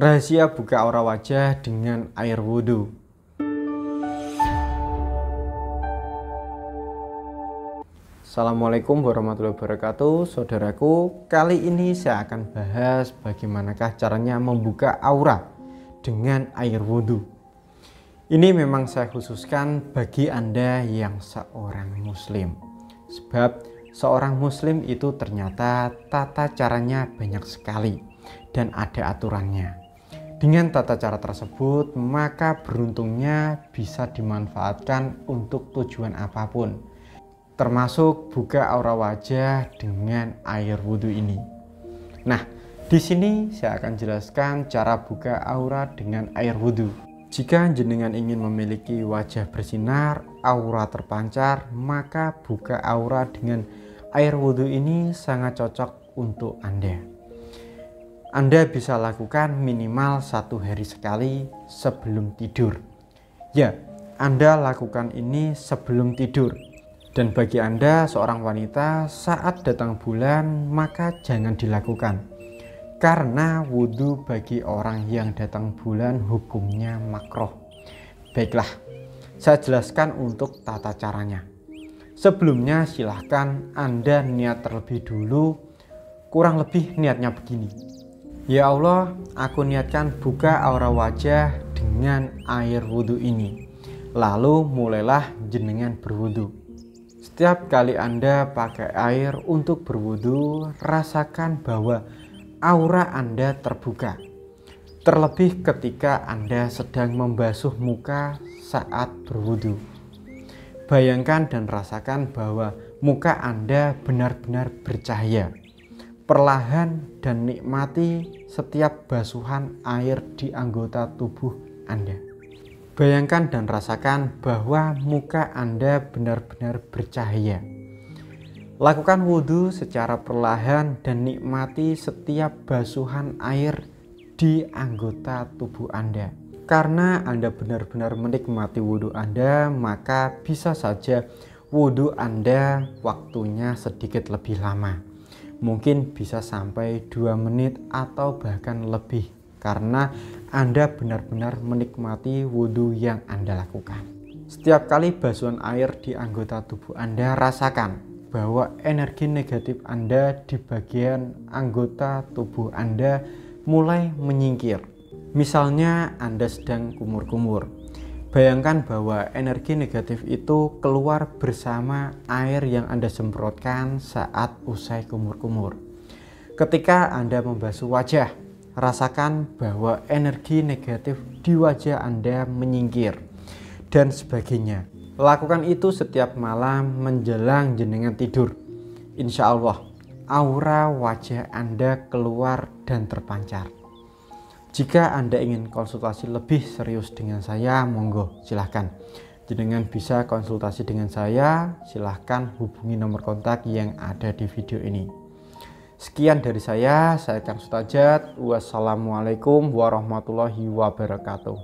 Rahasia buka aura wajah dengan air wudhu. Assalamualaikum warahmatullahi wabarakatuh. Saudaraku, kali ini saya akan bahas bagaimanakah caranya membuka aura dengan air wudhu Ini memang saya khususkan bagi Anda yang seorang muslim. Sebab seorang muslim itu ternyata tata caranya banyak sekali dan ada aturannya dengan tata cara tersebut, maka beruntungnya bisa dimanfaatkan untuk tujuan apa pun, termasuk buka aura wajah dengan air wudhu ini. Nah, di sini saya akan jelaskan cara buka aura dengan air wudhu. Jika jenengan ingin memiliki wajah bersinar, aura terpancar, maka buka aura dengan air wudhu ini sangat cocok untuk Anda. Anda bisa lakukan minimal satu hari sekali sebelum tidur. Ya, Anda lakukan ini sebelum tidur. Dan bagi Anda seorang wanita saat datang bulan maka jangan dilakukan. Karena wudhu bagi orang yang datang bulan hukumnya makroh. Baiklah, saya jelaskan untuk tata caranya. Sebelumnya silahkan Anda niat terlebih dulu, kurang lebih niatnya begini. Ya Allah, aku niatkan buka aura wajah dengan air wudhu ini. Lalu mulailah jenengan berwudhu. Setiap kali Anda pakai air untuk berwudhu, rasakan bahwa aura Anda terbuka. Terlebih ketika Anda sedang membasuh muka saat berwudhu. Bayangkan dan rasakan bahwa muka Anda benar-benar bercahaya perlahan dan nikmati setiap basuhan air di anggota tubuh Anda. Bayangkan dan rasakan bahwa muka Anda benar-benar bercahaya. Lakukan wudhu secara perlahan dan nikmati setiap basuhan air di anggota tubuh Anda. Karena Anda benar-benar menikmati wudhu Anda, maka bisa saja wudhu Anda waktunya sedikit lebih lama mungkin bisa sampai dua menit atau bahkan lebih karena Anda benar-benar menikmati wudhu yang Anda lakukan. Setiap kali basuhan air di anggota tubuh Anda rasakan bahwa energi negatif Anda di bagian anggota tubuh Anda mulai menyingkir. Misalnya Anda sedang kumur-kumur, Bayangkan bahwa energi negatif itu keluar bersama air yang Anda semprotkan saat usai kumur-kumur. Ketika Anda membasuh wajah, rasakan bahwa energi negatif di wajah Anda menyingkir dan sebagainya. Lakukan itu setiap malam menjelang jenengan tidur. Insya Allah, aura wajah Anda keluar dan terpancar. Jika Anda ingin konsultasi lebih serius dengan saya, monggo silahkan. Jenengan bisa konsultasi dengan saya, silahkan hubungi nomor kontak yang ada di video ini. Sekian dari saya, saya Kang Sutajat. Wassalamualaikum warahmatullahi wabarakatuh.